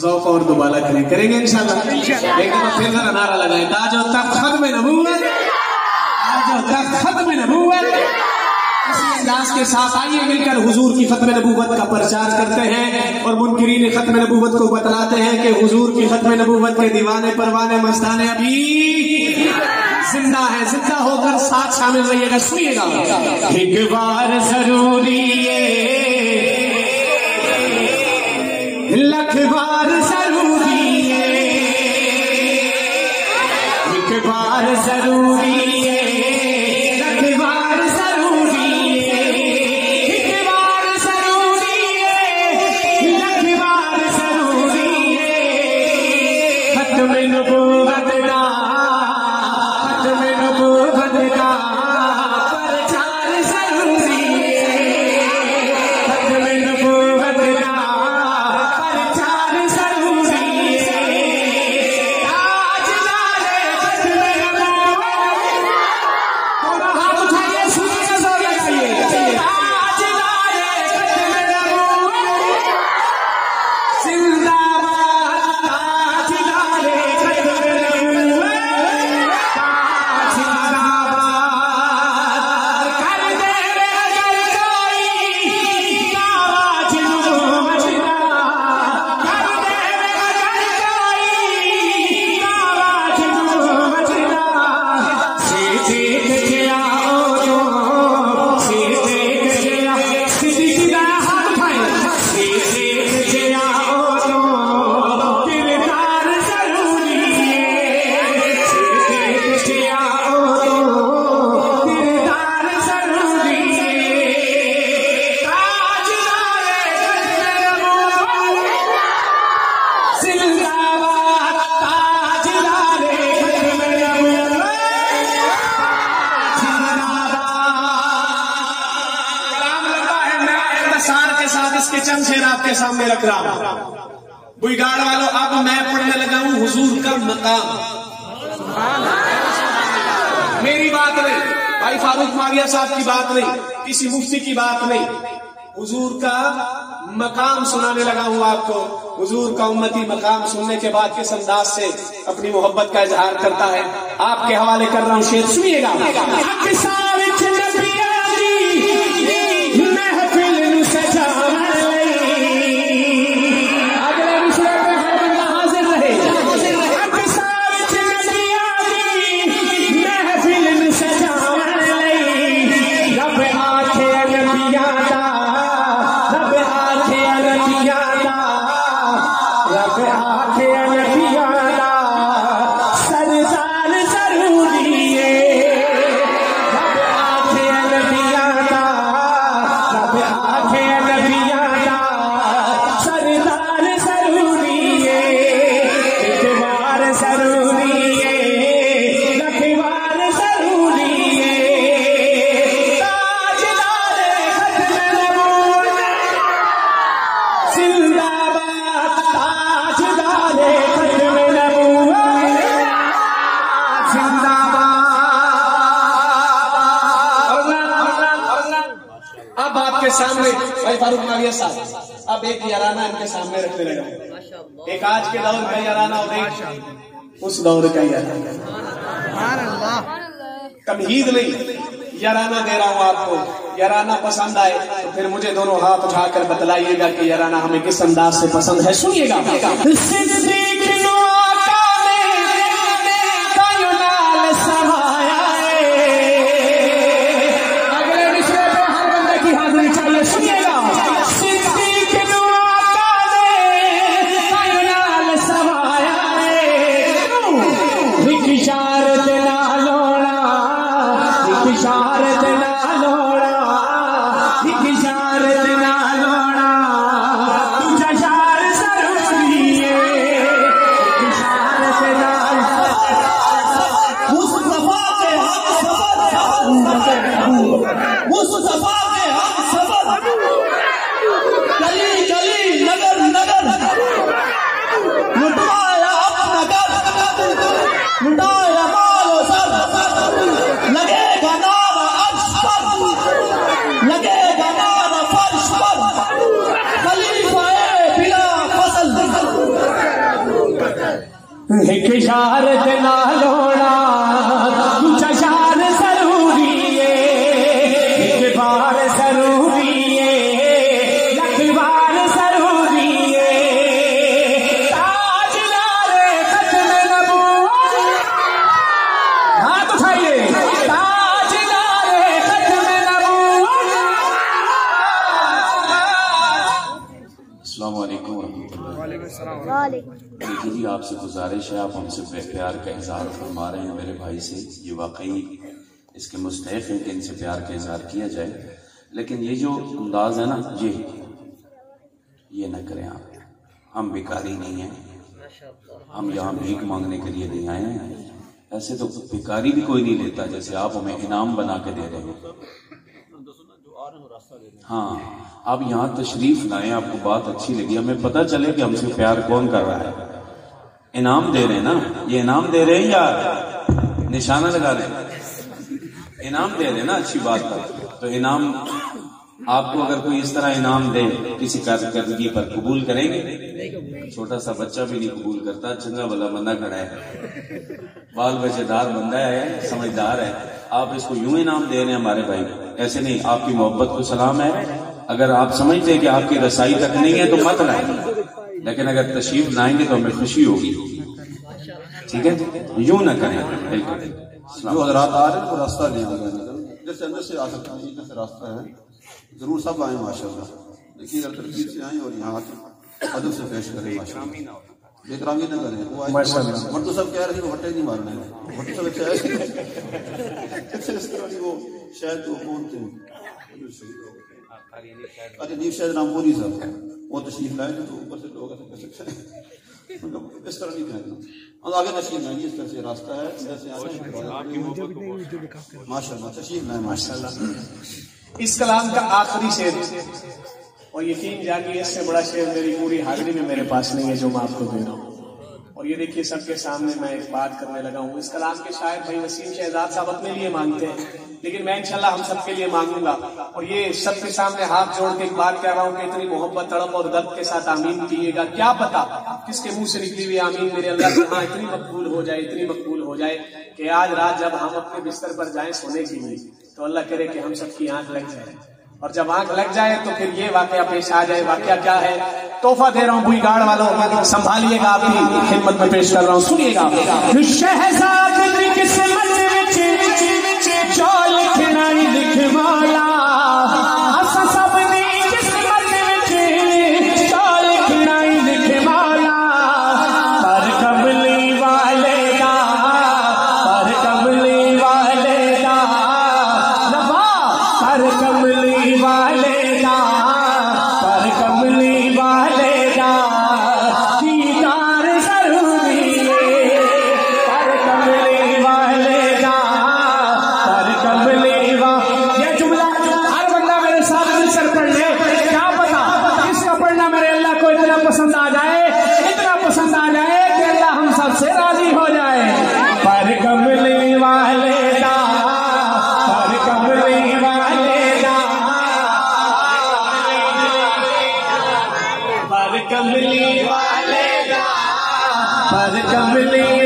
जौक और दोबारा करें। करेंगे इंशाल्लाह। एक फिर जरा नारा लगाए। ताजो तक खत्म नबूवत? ताजो तक खत्म नबूवत? के साथ आइए मिलकर हुजूर की खत्म नबूवत का प्रचार करते हैं और मुनकरीन खत्म नबूवत को बतलाते हैं कि हुजूर की खत्म नबूवत के दीवाने परवाने मस्ताने अभी ज़िंदा है, ज़िंदा होकर साथ शामिल रहिएगा। सुनिएगा। एक बार ज़रूरी है लख बार जरूरी है। एक बार जरूरी आपके सामने रख रहा हूँ। बुईगाड़ वालों, अब मैं पढ़ने लगा हूँ हुजूर का मकाम। मेरी बात नहीं, भाई फारूक मारिया साहब की बात नहीं, किसी मुफ्ती की बात नहीं। हुजूर का मकाम सुनाने लगा हूँ आपको। हुजूर का उम्मती मकाम सुनने के बाद किस अंदाज से अपनी मोहब्बत का इजहार करता है? आपके हवाले कर रहा हूँ शेर, सुनिएगा। आपके सामने, भाई फारूक माविया साहब अब एक याराना इनके सामने रखने लगा। एक आज के दौर का याराना और एक उस दौर का याराना। तमहीद नहीं, याराना दे रहा हूँ आपको। याराना पसंद आए तो फिर मुझे दोनों हाथ उठाकर बतलाइएगा कि याराना हमें किस अंदाज से पसंद है। सुनिएगा। शारत नालो जी, आपसे गुजारिश है, आप हमसे प्यार का इजहार फरमा रहे हैं मेरे भाई से। ये वाकई इसके मुस्तक है कि इनसे प्यार का इजहार किया जाए। लेकिन ये जो अंदाज है ना, ये ये ना करें आप। हम भिखारी नहीं हैं। हम यहाँ भीख मांगने के लिए नहीं आए हैं। ऐसे तो भिखारी भी कोई नहीं लेता जैसे आप हमें इनाम बना के दे रहे हो। हाँ आप यहाँ तशरीफ़ लाए, आपको बात अच्छी लगी। हमें पता चले कि हमसे प्यार कौन कर रहा है। इनाम दे रहे हैं ना? ये इनाम दे रहे हैं या निशाना लगा रहे हैं? इनाम दे रहे हैं ना, अच्छी बात तो इनाम आपको अगर कोई इस तरह इनाम दे, किसी कारकर्दगी पर कबूल करेंगे? छोटा सा बच्चा भी नहीं कबूल करता, चंगा वाला बंदा खड़ा है। बाल बच्चेदार बंदा है, समझदार है। आप इसको यूँ इनाम दे रहे हैं हमारे भाई ऐसे नहीं, आपकी मोहब्बत को सलाम है। अगर आप समझते हैं कि आपकी रसाई तक नहीं है तो मत लाए। लेकिन अगर तशरीफ़ लाएँगे तो हमें खुशी होगी। ठीक है? यूँ ना करें। बिल्कुल। जो हजरात आ रहे हैं वो रास्ता नहीं आ रहा इधर से अंदर से आ रास्ता है। ज़रूर सब आए माशा देखिए तरकीब से आए और यहाँ आके अदब से पेश करें माशाल्लाह। बेतरामी न करें वो आए मर तो सब कह रहे थे कि भट्टे नहीं मारने हैं। भट्टे सब अच्छा है। अच्छा इस तरह की वो शायद वो कौन थे। अरे नीव शायद साहब वो तशरीफ़ लाए थे तो ऊपर से लोग ऐसे सकते हैं। मतलब इस तरह नहीं कहना और आगे तशरीफ़ लाएँगे इस तरह से रास्ता है तशरीफ़ लाए माशाल्लाह। इस कलाम का आखिरी शेर। और यकीन जानिए, इससे बड़ा शेर मेरी पूरी हाजिरी में मेरे पास नहीं है, जो मैं आपको दे रहा हूँ। और ये देखिए, सबके सामने मैं एक बात करने लगा हूँ। इस कलाम के शायद भाई वसीम शहजाद साहब अपने लिए मांगते हैं, लेकिन मैं इंशाल्लाह हम सबके लिए मांगूँगा। और ये सबके सामने हाथ जोड़ के एक बात कह रहा हूँ कि इतनी मोहब्बत, तड़प और दर्द के साथ आमीन कीजिएगा। क्या पता किसके मुँह से निकली हुई आमीन मेरे अल्लाह के यहाँ इतनी मकबूल हो जाए, इतनी मकबूल हो जाए कि आज रात जब हम अपने बिस्तर पर जाए सोने के लिए तो अल्लाह करे कि हम सबकी आँख लग जाए। और जब आँख लग जाए तो फिर ये वाक्य पेश आ जाए, वाक्य क्या है? तोहफा दे रहा हूँ भूई गाड़ वालों संभालिएगा आपकी खिदमत में पेश कर रहा हूँ। सुनिएगा। शहजाद किस्मत पर